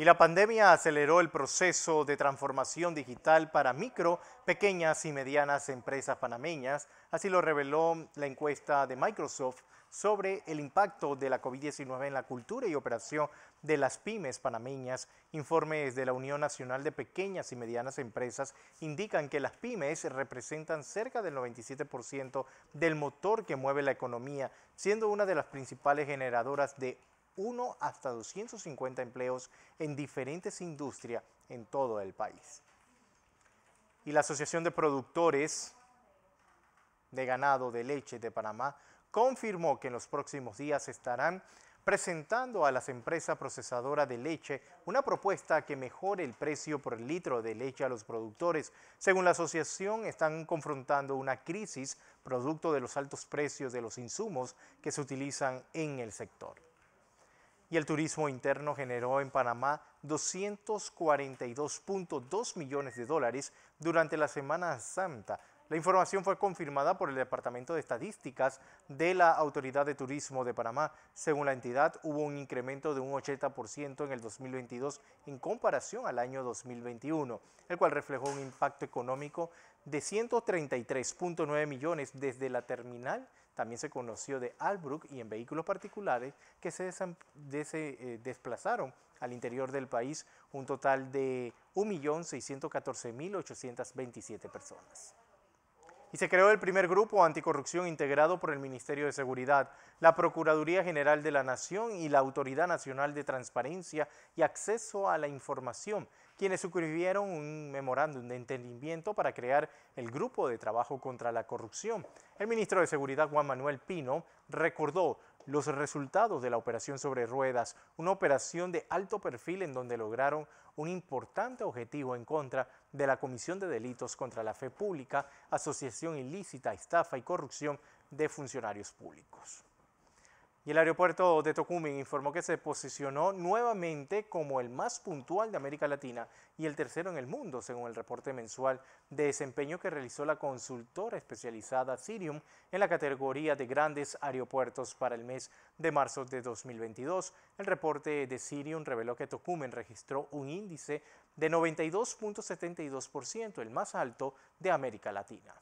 Y la pandemia aceleró el proceso de transformación digital para micro, pequeñas y medianas empresas panameñas. Así lo reveló la encuesta de Microsoft sobre el impacto de la COVID-19 en la cultura y operación de las pymes panameñas. Informes de la Unión Nacional de Pequeñas y Medianas Empresas indican que las pymes representan cerca del 97% del motor que mueve la economía, siendo una de las principales generadoras de 1 hasta 250 empleos en diferentes industrias en todo el país. Y la Asociación de Productores de Ganado de Leche de Panamá confirmó que en los próximos días estarán presentando a las empresas procesadoras de leche una propuesta que mejore el precio por litro de leche a los productores. Según la asociación, están confrontando una crisis producto de los altos precios de los insumos que se utilizan en el sector y el turismo interno generó en Panamá 242.2 millones de dólares durante la Semana Santa. La información fue confirmada por el Departamento de Estadísticas de la Autoridad de Turismo de Panamá. Según la entidad, hubo un incremento de un 80% en el 2022 en comparación al año 2021, el cual reflejó un impacto económico de 133.9 millones desde la terminal también se conoció de Albrook y en vehículos particulares que se, eh, desplazaron al interior del país un total de 1.614.827 personas y se creó el primer grupo anticorrupción integrado por el Ministerio de Seguridad, la Procuraduría General de la Nación y la Autoridad Nacional de Transparencia y Acceso a la Información, quienes suscribieron un memorándum de entendimiento para crear el Grupo de Trabajo contra la Corrupción. El ministro de Seguridad, Juan Manuel Pino, recordó los resultados de la operación sobre ruedas, una operación de alto perfil en donde lograron un importante objetivo en contra de la Comisión de Delitos contra la Fe Pública, asociación ilícita, estafa y corrupción de funcionarios públicos. Y el aeropuerto de Tocumen informó que se posicionó nuevamente como el más puntual de América Latina y el tercero en el mundo, según el reporte mensual de desempeño que realizó la consultora especializada Sirium en la categoría de grandes aeropuertos para el mes de marzo de 2022. El reporte de Sirium reveló que Tocumen registró un índice de 92.72%, el más alto de América Latina.